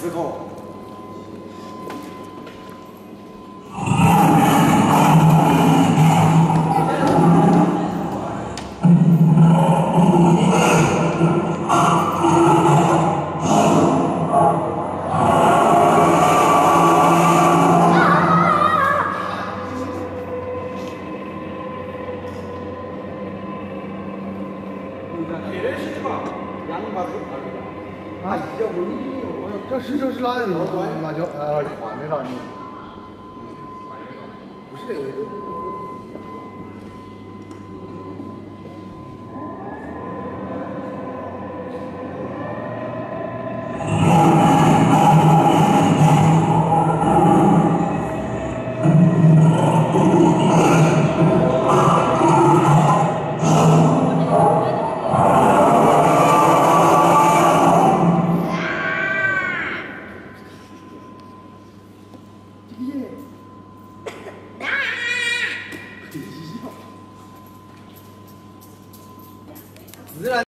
そう啊，要不你，这是这是哪样的辣椒？呃，换的了你。不是这个。 누나